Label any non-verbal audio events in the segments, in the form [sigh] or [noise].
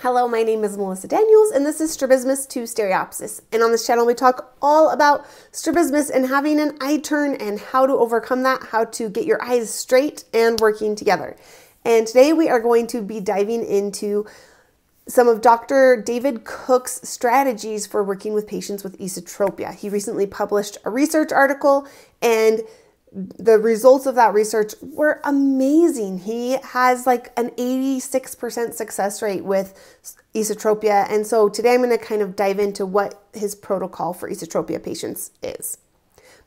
Hello, my name is Melissa Daniels, and this is Strabismus to Stereopsis. And on this channel, we talk all about strabismus and having an eye turn and how to overcome that, how to get your eyes straight and working together. And today we are going to be diving into some of Dr. David Cook's strategies for working with patients with esotropia. He recently published a research article and the results of that research were amazing. He has like an 86% success rate with esotropia. And so today I'm going to kind of dive into what his protocol for esotropia patients is.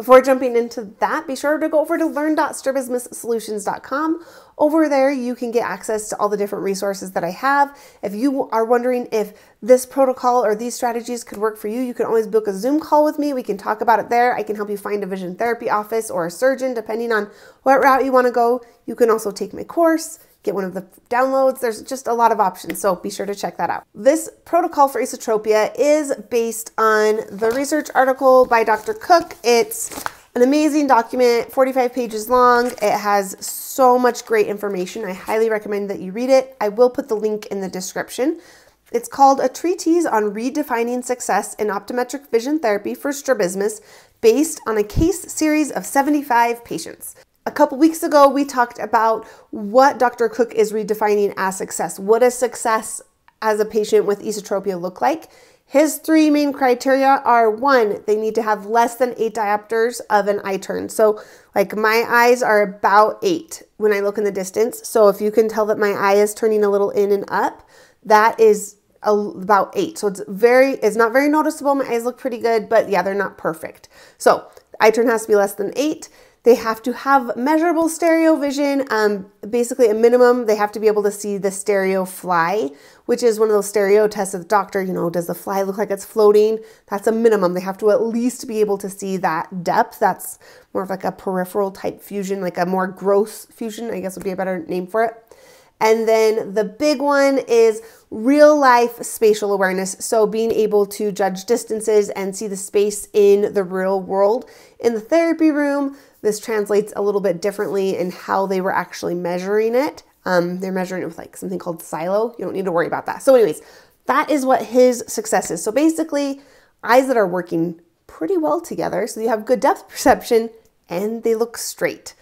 Before jumping into that, be sure to go over to learn.strabismussolutions.com. Over there, you can get access to all the different resources that I have. If you are wondering if this protocol or these strategies could work for you, you can always book a Zoom call with me. We can talk about it there. I can help you find a vision therapy office or a surgeon, depending on what route you want to go. You can also take my course get one of the downloads. There's just a lot of options, so be sure to check that out. This protocol for esotropia is based on the research article by Dr. Cook. It's an amazing document, 45 pages long. It has so much great information. I highly recommend that you read it. I will put the link in the description. It's called A Treatise on Redefining Success in Optometric Vision Therapy for Strabismus, based on a case series of 75 patients. A couple weeks ago, we talked about what Dr. Cook is redefining as success. What does success as a patient with esotropia look like? His three main criteria are one, they need to have less than eight diopters of an eye turn. So, like my eyes are about eight when I look in the distance. So, if you can tell that my eye is turning a little in and up, that is about eight. So, it's very, it's not very noticeable. My eyes look pretty good, but yeah, they're not perfect. So, eye turn has to be less than eight. They have to have measurable stereo vision. Um, basically, a minimum, they have to be able to see the stereo fly, which is one of those stereo tests of the doctor. You know, does the fly look like it's floating? That's a minimum. They have to at least be able to see that depth. That's more of like a peripheral type fusion, like a more gross fusion, I guess would be a better name for it. And then the big one is real life spatial awareness. So being able to judge distances and see the space in the real world. In the therapy room, this translates a little bit differently in how they were actually measuring it. Um, they're measuring it with like something called SiLO. You don't need to worry about that. So, anyways, that is what his success is. So basically, eyes that are working pretty well together. So you have good depth perception and they look straight.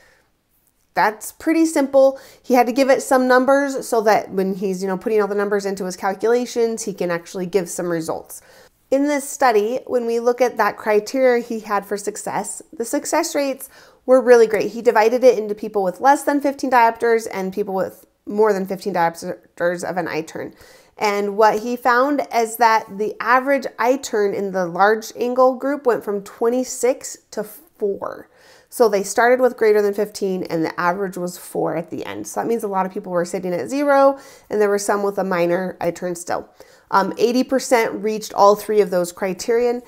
That's pretty simple. He had to give it some numbers so that when he's, you know, putting all the numbers into his calculations, he can actually give some results. In this study, when we look at that criteria he had for success, the success rates were really great. He divided it into people with less than 15 diopters and people with more than 15 diopters of an eye turn. And what he found is that the average eye turn in the large angle group went from 26 to 4. So they started with greater than 15 and the average was 4 at the end. So that means a lot of people were sitting at 0 and there were some with a minor eye turn still. Um, 80% reached all three of those criterion.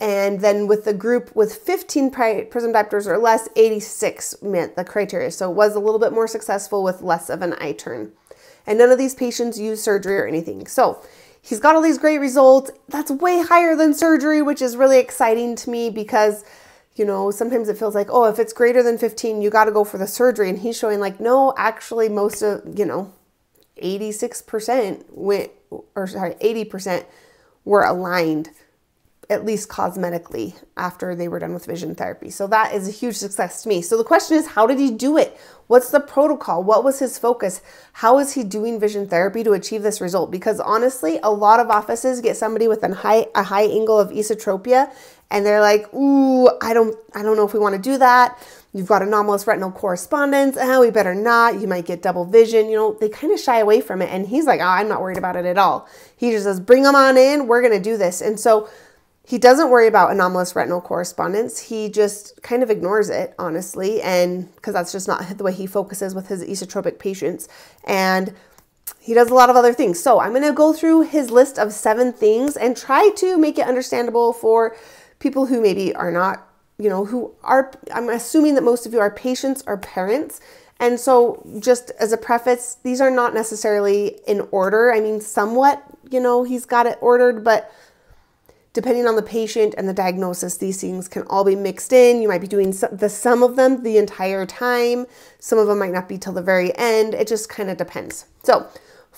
And then with the group with 15 prism diopters or less, 86 met the criteria. So it was a little bit more successful with less of an eye turn. And none of these patients used surgery or anything. So he's got all these great results. That's way higher than surgery, which is really exciting to me because, you know, sometimes it feels like, oh, if it's greater than 15, you got to go for the surgery. And he's showing like, no, actually, most of, you know, 86% went, or sorry, 80% were aligned at least cosmetically after they were done with vision therapy. So that is a huge success to me. So the question is, how did he do it? What's the protocol? What was his focus? How is he doing vision therapy to achieve this result? Because honestly, a lot of offices get somebody with a high a high angle of esotropia and they're like, "Ooh, I don't I don't know if we want to do that." You've got anomalous retinal correspondence. Oh, we better not. You might get double vision. You know, they kind of shy away from it. And he's like, oh, I'm not worried about it at all. He just says, bring them on in. We're going to do this. And so he doesn't worry about anomalous retinal correspondence. He just kind of ignores it, honestly, and because that's just not [laughs] the way he focuses with his esotropic patients. And he does a lot of other things. So I'm going to go through his list of seven things and try to make it understandable for people who maybe are not, you know, who are, I'm assuming that most of you are patients or parents. And so, just as a preface, these are not necessarily in order. I mean, somewhat, you know, he's got it ordered, but depending on the patient and the diagnosis, these things can all be mixed in. You might be doing the some of them the entire time. Some of them might not be till the very end. It just kind of depends. So,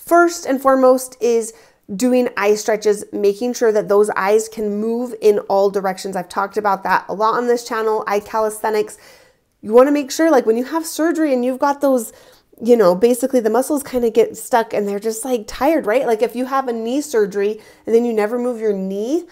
First and foremost is doing eye stretches, making sure that those eyes can move in all directions. I've talked about that a lot on this channel, eye calisthenics. You want to make sure, like when you have surgery and you've got those, you know, basically the muscles kind of get stuck and they're just like tired, right? Like if you have a knee surgery and then you never move your knee,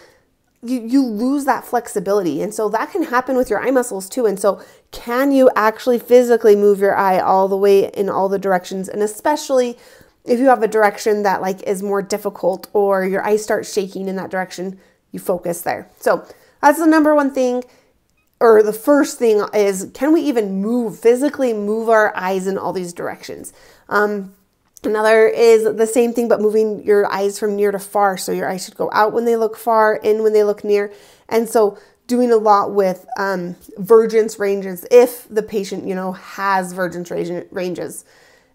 you, you lose that flexibility. And so that can happen with your eye muscles too. And so, can you actually physically move your eye all the way in all the directions? And especially if you have a direction that like is more difficult or your eyes start shaking in that direction, you focus there. So that's the number one thing or the first thing is can we even move physically move our eyes in all these directions? Um, another is the same thing but moving your eyes from near to far. So your eyes should go out when they look far in when they look near. And so doing a lot with um, vergence ranges if the patient you know has vergence ranges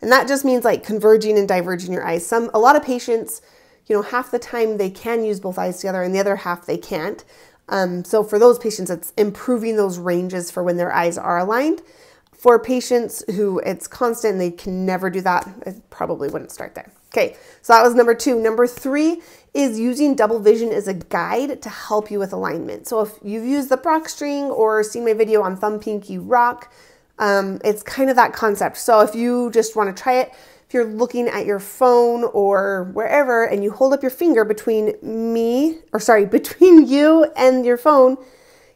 and that just means like converging and diverging your eyes. Some a lot of patients, you know, half the time they can use both eyes together and the other half they can't. Um, so for those patients, it's improving those ranges for when their eyes are aligned. For patients who it's constant, they can never do that, I probably wouldn't start there. Okay, so that was number two. Number three is using double vision as a guide to help you with alignment. So if you've used the Brock string or seen my video on thumb, pinky, rock, um, it's kind of that concept. So if you just want to try it, if you're looking at your phone or wherever and you hold up your finger between me, or sorry, [laughs] between you and your phone,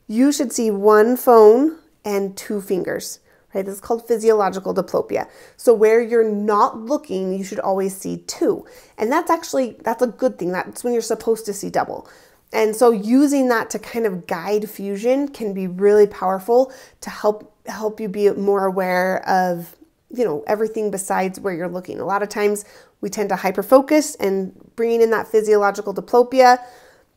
you should see one phone and two fingers. Right? This is called physiological diplopia. So where you're not looking, you should always see two. And that's actually that's a good thing. That's when you're supposed to see double. And so using that to kind of guide fusion can be really powerful to help help you be more aware of you know everything besides where you're looking. A lot of times we tend to hyper focus and bringing in that physiological diplopia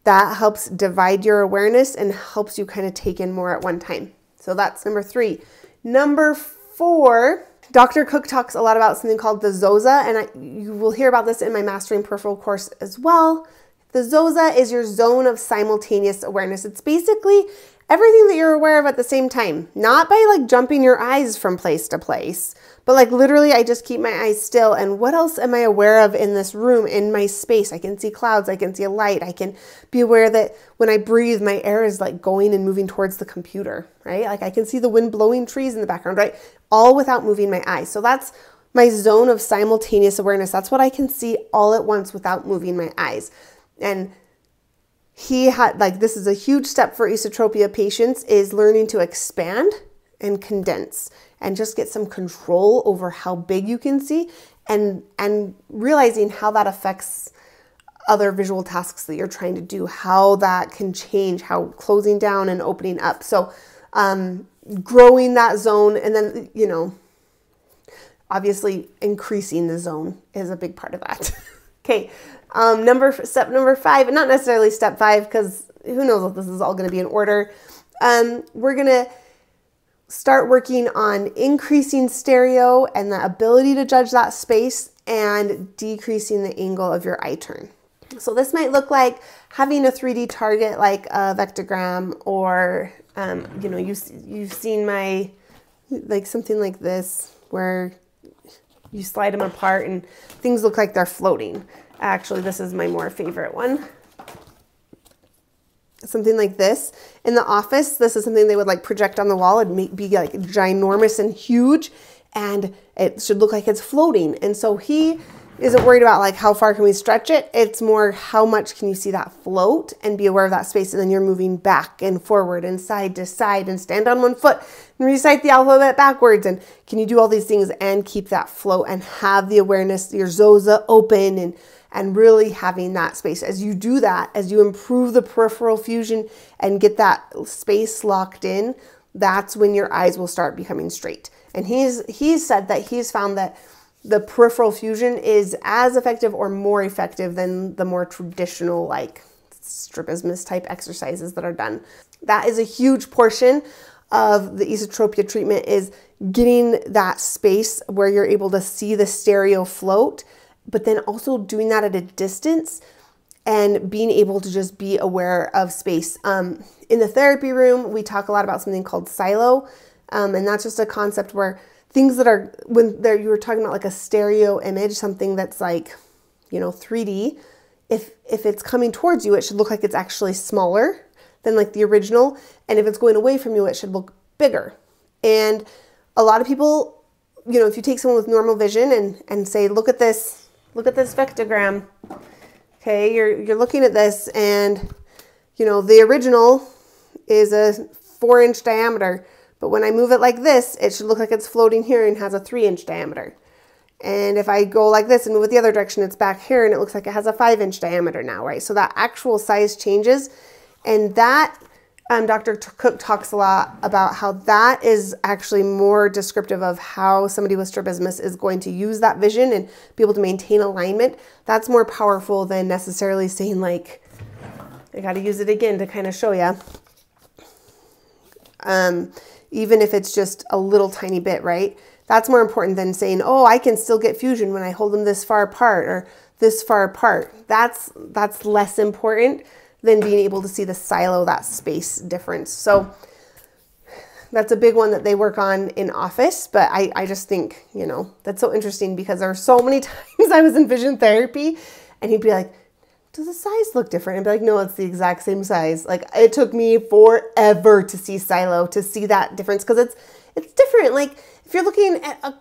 that helps divide your awareness and helps you kind of take in more at one time. So that's number 3. Number 4, Dr. Cook talks a lot about something called the Zosa and I, you will hear about this in my mastering peripheral course as well. The Zosa is your zone of simultaneous awareness. It's basically everything that you're aware of at the same time, not by like jumping your eyes from place to place, but like literally, I just keep my eyes still. And what else am I aware of in this room, in my space? I can see clouds, I can see a light, I can be aware that when I breathe, my air is like going and moving towards the computer, right? Like I can see the wind blowing trees in the background, right? All without moving my eyes. So that's my zone of simultaneous awareness. That's what I can see all at once without moving my eyes. And he had like this is a huge step for esotropia patients is learning to expand and condense and just get some control over how big you can see and and realizing how that affects other visual tasks that you're trying to do how that can change how closing down and opening up. So um, growing that zone and then you know obviously increasing the zone is a big part of that. [laughs] Okay um, number step number five, not necessarily step five because who knows if this is all going to be in order. Um, we're going to start working on increasing stereo and the ability to judge that space and decreasing the angle of your eye turn. So this might look like having a 3D target like a vectogram or, um, you know, you, you've seen my, like something like this where you slide them apart and things look like they're floating. Actually, this is my more favorite one. Something like this. In the office, this is something they would like project on the wall. It'd be like ginormous and huge and it should look like it's floating. And so he isn't worried about like how far can we stretch it. It's more how much can you see that float and be aware of that space. And then you're moving back and forward and side to side and stand on one foot and recite the alphabet backwards. And can you do all these things and keep that float and have the awareness, your zosa open and and really having that space. As you do that, as you improve the peripheral fusion and get that space locked in, that's when your eyes will start becoming straight. And he's he's said that he's found that the peripheral fusion is as effective or more effective than the more traditional like strabismus type exercises that are done. That is a huge portion of the esotropia treatment is getting that space where you're able to see the stereo float but then also doing that at a distance and being able to just be aware of space. Um, in the therapy room, we talk a lot about something called silo, um, and that's just a concept where things that are when there you were talking about like a stereo image, something that's like you know, 3D, if if it's coming towards you, it should look like it's actually smaller than like the original, and if it's going away from you, it should look bigger. And a lot of people, you know, if you take someone with normal vision and and say, look at this, look at this vectogram. Okay, you're you're looking at this, and you know the original is a four inch diameter, but when I move it like this, it should look like it's floating here and has a three inch diameter. And if I go like this and move it the other direction, it's back here and it looks like it has a five inch diameter now, right? So that actual size changes. And that, um, Dr. Cook talks a lot about how that is actually more descriptive of how somebody with strabismus is going to use that vision and be able to maintain alignment. That's more powerful than necessarily saying like, I got to use it again to kind of show you. Um, even if it's just a little tiny bit, right? That's more important than saying, oh, I can still get fusion when I hold them this far apart or this far apart. That's, that's less important than being able to see the silo, that space difference. So that's a big one that they work on in office, but I, I just think, you know, that's so interesting because there are so many [laughs] times I was in vision therapy and he'd be like, does the size look different? And be like, no, it's the exact same size. Like it took me forever to see silo, to see that difference because it's it's different. Like if you're looking at a,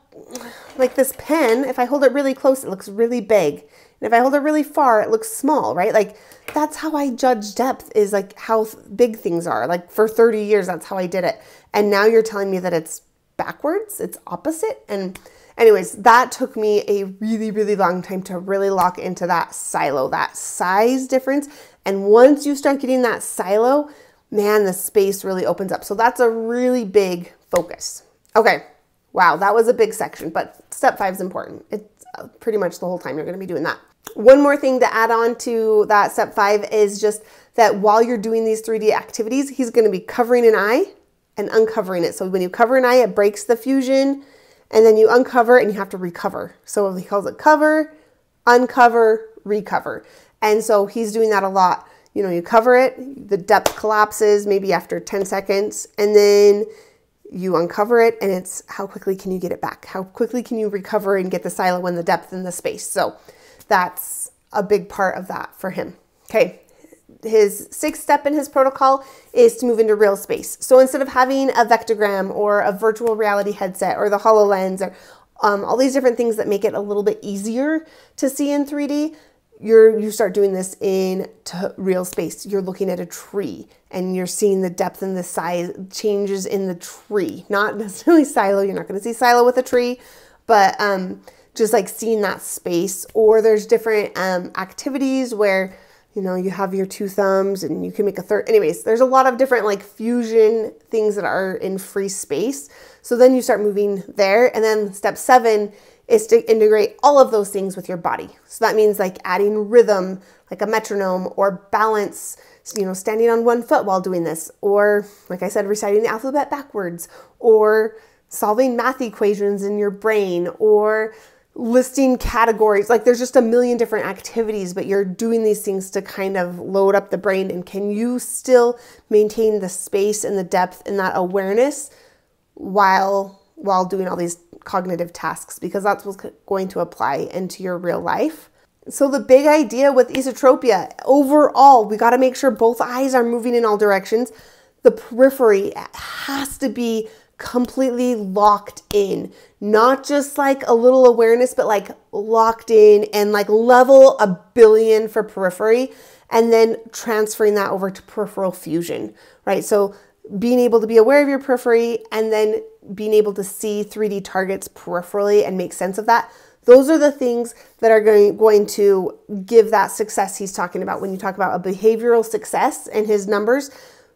like this pen, if I hold it really close, it looks really big. And if I hold it really far, it looks small, right? Like that's how I judge depth is like how big things are. Like for 30 years, that's how I did it. And now you're telling me that it's backwards, it's opposite. And anyways, that took me a really, really long time to really lock into that silo, that size difference. And once you start getting that silo, man, the space really opens up. So that's a really big focus. Okay. Wow, that was a big section, but step five is important. It's uh, pretty much the whole time you're going to be doing that. One more thing to add on to that step five is just that while you're doing these 3D activities, he's going to be covering an eye and uncovering it. So when you cover an eye, it breaks the fusion and then you uncover and you have to recover. So he calls it cover, uncover, recover. And so he's doing that a lot. You know, you cover it, the depth collapses maybe after 10 seconds, and then you uncover it and it's how quickly can you get it back? How quickly can you recover and get the silo and the depth and the space? So that's a big part of that for him. Okay. His sixth step in his protocol is to move into real space. So instead of having a vectogram or a virtual reality headset or the HoloLens or um, all these different things that make it a little bit easier to see in 3D, you're you start doing this in real space. You're looking at a tree and you're seeing the depth and the size changes in the tree. Not [laughs] necessarily silo. You're not going to see silo with a tree, but um, just like seeing that space. Or there's different um, activities where you know you have your two thumbs and you can make a third. Anyways, there's a lot of different like fusion things that are in free space. So then you start moving there, and then step seven is to integrate all of those things with your body. So that means like adding rhythm, like a metronome, or balance, you know, standing on one foot while doing this, or like I said, reciting the alphabet backwards, or solving math equations in your brain, or listing categories. Like there's just a million different activities, but you're doing these things to kind of load up the brain. And can you still maintain the space and the depth and that awareness while while doing all these cognitive tasks because that's what's going to apply into your real life. So the big idea with esotropia, overall, we got to make sure both eyes are moving in all directions. The periphery has to be completely locked in, not just like a little awareness, but like locked in and like level a billion for periphery and then transferring that over to peripheral fusion, right? So being able to be aware of your periphery and then being able to see 3D targets peripherally and make sense of that. Those are the things that are going, going to give that success he's talking about. When you talk about a behavioral success and his numbers,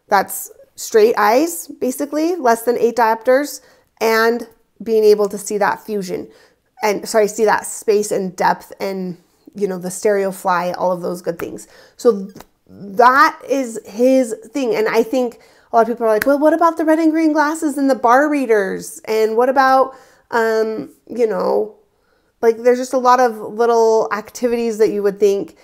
that's straight eyes, basically, less than eight diopters, and being able to see that fusion and sorry, see that space and depth and you know the stereo fly, all of those good things. So that is his thing. And I think a lot of people are like, well, what about the red and green glasses and the bar readers? And what about, um, you know, like there's just a lot of little activities that you would think,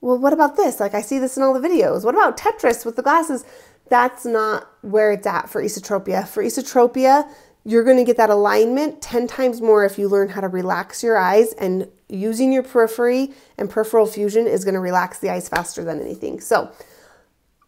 well, what about this? Like I see this in all the videos. What about Tetris with the glasses? That's not where it's at for esotropia. For esotropia, you're going to get that alignment 10 times more if you learn how to relax your eyes and using your periphery and peripheral fusion is going to relax the eyes faster than anything. So,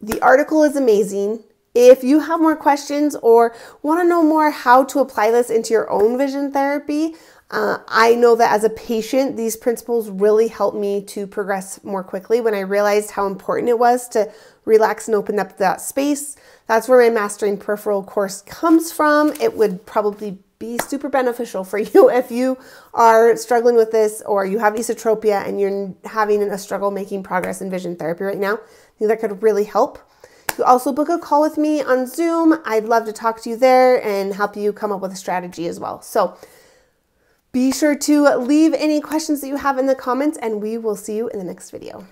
the article is amazing. If you have more questions or want to know more how to apply this into your own vision therapy, uh, I know that as a patient, these principles really helped me to progress more quickly when I realized how important it was to relax and open up that space. That's where my Mastering Peripheral course comes from. It would probably be super beneficial for [laughs] you if you are struggling with this or you have esotropia and you're having a struggle making progress in vision therapy right now. I think that could really help. You also book a call with me on Zoom. I'd love to talk to you there and help you come up with a strategy as well. So, be sure to leave any questions that you have in the comments, and we will see you in the next video.